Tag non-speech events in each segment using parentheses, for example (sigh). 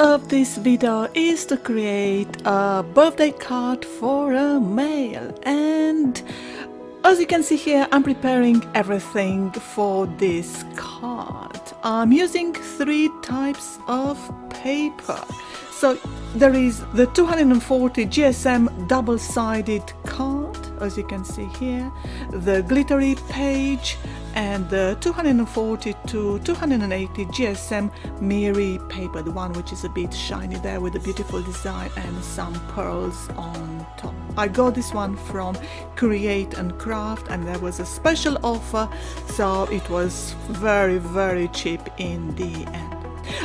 of this video is to create a birthday card for a male and as you can see here I'm preparing everything for this card. I'm using three types of paper. So there is the 240 GSM double-sided card as you can see here, the glittery page and the 240 to 280 GSM Mirri paper, the one which is a bit shiny there with a beautiful design and some pearls on top. I got this one from Create and Craft and there was a special offer so it was very very cheap in the end.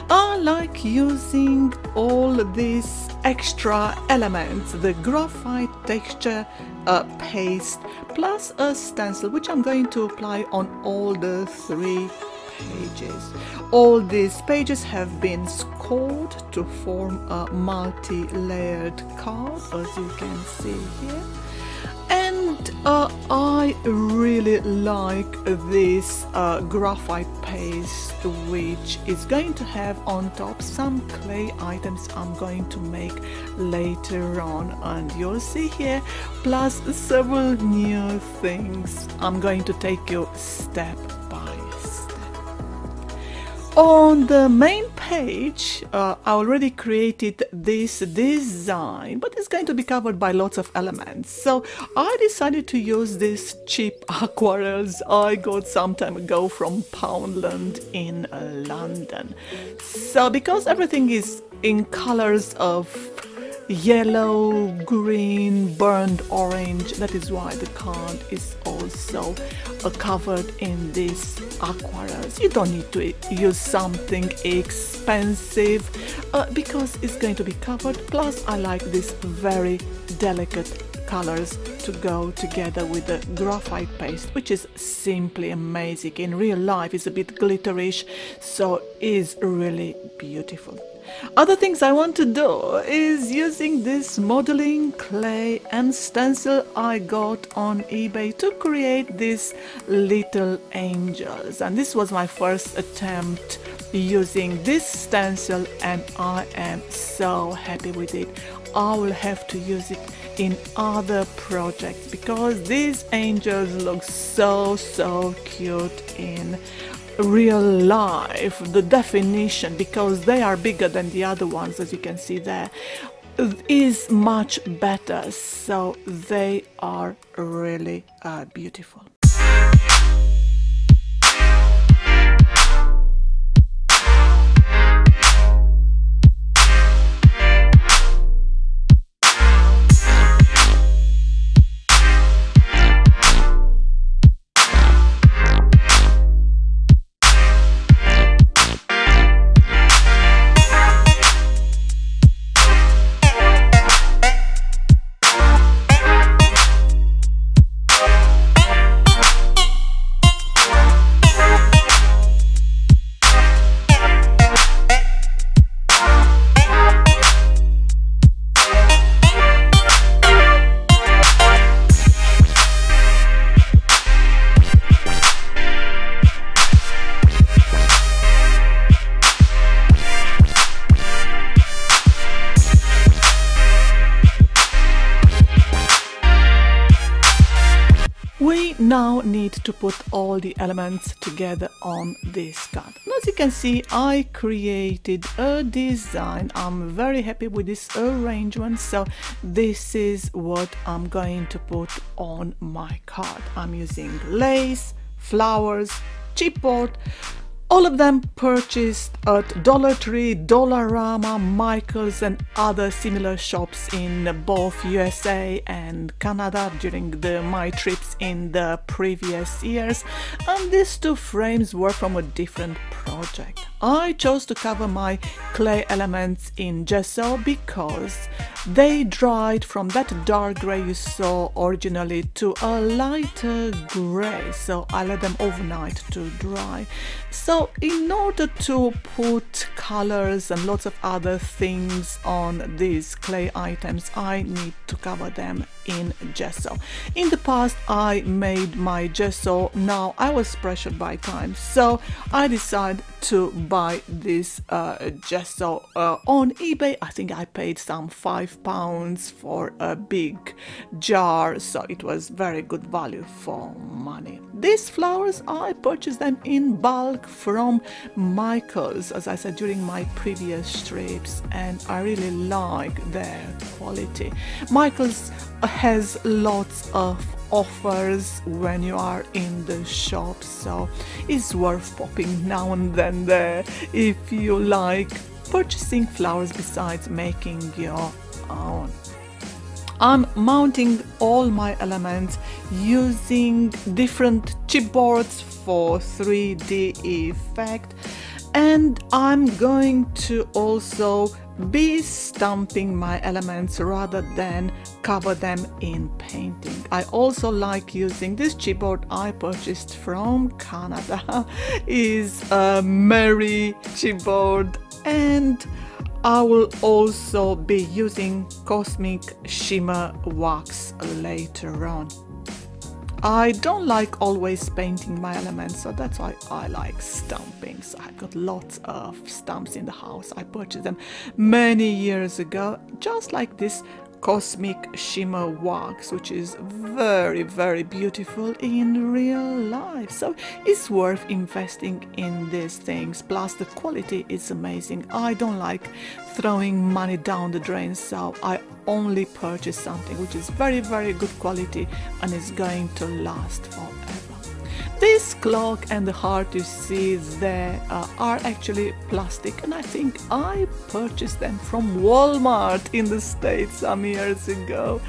I like using all these extra elements, the graphite texture uh, paste plus a stencil which I'm going to apply on all the three pages. All these pages have been scored to form a multi-layered card as you can see here and uh, I really like this uh, graphite paste which is going to have on top some clay items I'm going to make later on and you'll see here plus several new things I'm going to take you step by step. on the main page, uh, I already created this design, but it's going to be covered by lots of elements. So I decided to use these cheap (laughs) aquarels I got some time ago from Poundland in London. So because everything is in colors of yellow, green, burned orange. That is why the card is also uh, covered in these aquarels. You don't need to use something expensive uh, because it's going to be covered. Plus, I like this very delicate colors to go together with the graphite paste which is simply amazing in real life it's a bit glitterish so is really beautiful other things I want to do is using this modeling clay and stencil I got on eBay to create these little angels and this was my first attempt using this stencil and I am so happy with it. I will have to use it in other projects because these angels look so so cute in real life, the definition, because they are bigger than the other ones, as you can see there, is much better. So they are really uh, beautiful. Need to put all the elements together on this card. As you can see, I created a design. I'm very happy with this arrangement. So this is what I'm going to put on my card. I'm using lace, flowers, chipboard, all of them purchased at Dollar Tree, Dollarama, Michaels and other similar shops in both USA and Canada during the, my trips in the previous years and these two frames were from a different project. I chose to cover my clay elements in gesso because they dried from that dark grey you saw originally to a lighter grey so I let them overnight to dry. So in order to put colors and lots of other things on these clay items I need to cover them in gesso. In the past I made my gesso, now I was pressured by time so I decided to buy this uh, gesso uh, on eBay. I think I paid some five pounds for a big jar so it was very good value for money. These flowers I purchased them in bulk from Michaels as I said during my previous trips and I really like their quality. Michaels has lots of offers when you are in the shop so it's worth popping now and then there if you like purchasing flowers besides making your own. I'm mounting all my elements using different chipboards for 3D effect and I'm going to also be stamping my elements rather than cover them in painting. I also like using this chipboard I purchased from Canada (laughs) is a Mary chipboard and I will also be using Cosmic Shimmer Wax later on. I don't like always painting my elements, so that's why I like stamping. So I've got lots of stamps in the house. I purchased them many years ago, just like this cosmic shimmer wax which is very very beautiful in real life so it's worth investing in these things plus the quality is amazing i don't like throwing money down the drain so i only purchase something which is very very good quality and is going to last forever this clock and the heart you see there uh, are actually plastic and I think I purchased them from Walmart in the States some years ago.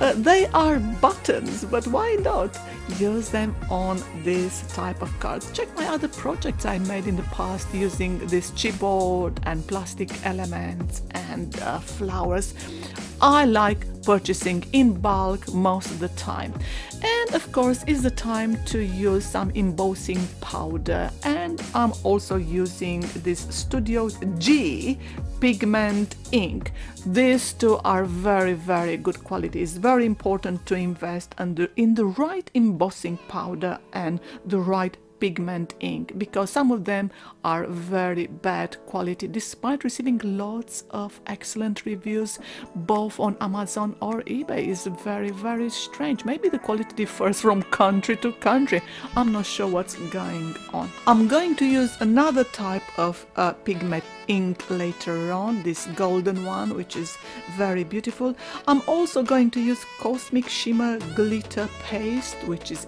Uh, they are buttons, but why not use them on this type of cards? Check my other projects I made in the past using this chipboard and plastic elements and uh, flowers. I like purchasing in bulk most of the time. And of course, it's the time to use some embossing powder. And I'm also using this Studio G pigment ink. These two are very, very good quality. It's very important to invest in the right embossing powder and the right pigment ink because some of them are very bad quality despite receiving lots of excellent reviews both on Amazon or eBay. Is very very strange. Maybe the quality differs from country to country. I'm not sure what's going on. I'm going to use another type of uh, pigment ink later on this golden one which is very beautiful. I'm also going to use Cosmic Shimmer glitter paste which is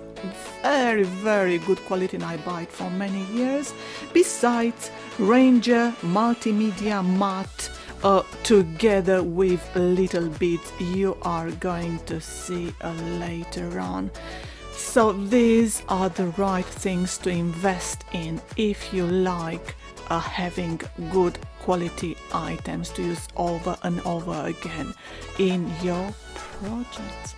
very very good quality I buy it for many years besides Ranger Multimedia Matte uh, together with little bits you are going to see uh, later on so these are the right things to invest in if you like uh, having good quality items to use over and over again in your projects.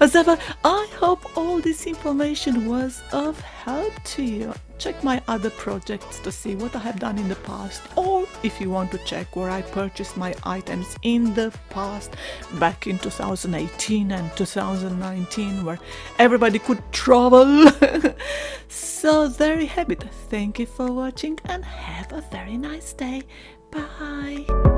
As ever, I hope all this information was of help to you. Check my other projects to see what I have done in the past, or if you want to check where I purchased my items in the past, back in 2018 and 2019, where everybody could travel. (laughs) so, there you have it. Thank you for watching and have a very nice day. Bye.